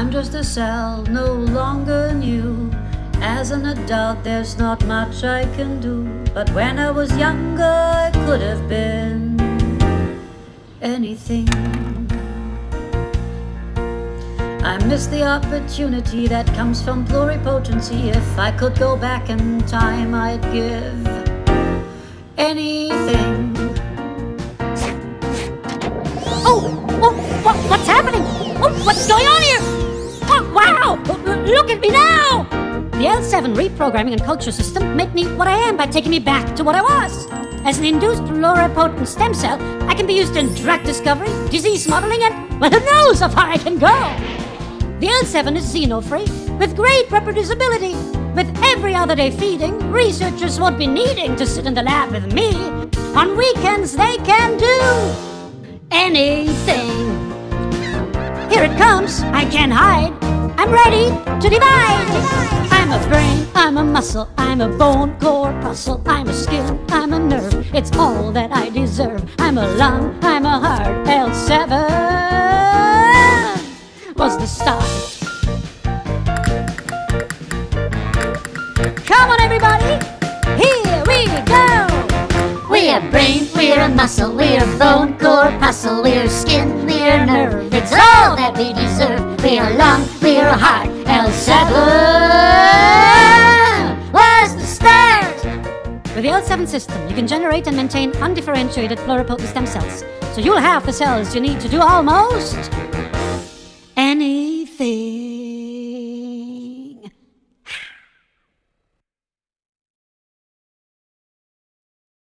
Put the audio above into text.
I'm just a cell, no longer new. As an adult, there's not much I can do. But when I was younger, I could have been anything. I miss the opportunity that comes from pluripotency. If I could go back in time, I'd give anything. Oh, oh what, what's happening? Oh, what's going on here? Wow! Look at me now! The L7 reprogramming and culture system made me what I am by taking me back to what I was. As an induced pluripotent stem cell, I can be used in drug discovery, disease modeling, and well, who knows how far I can go. The L7 is xeno-free, with great reproducibility. With every other day feeding, researchers won't be needing to sit in the lab with me. On weekends, they can do anything. Here it comes, I can't hide. I'm ready to divide. I'm a brain, I'm a muscle, I'm a bone corpuscle, I'm a skin, I'm a nerve. It's all that I deserve. I'm a lung, I'm a heart. L7 was the start. Come on, everybody, here we go. We're a brain, we're a muscle, we're a bone, corpuscle, we're skin, we're nerve. It's all that we deserve. We're lung, we're heart. L7 was the start. With the L7 system, you can generate and maintain undifferentiated pluripotent stem cells. So you'll have the cells you need to do almost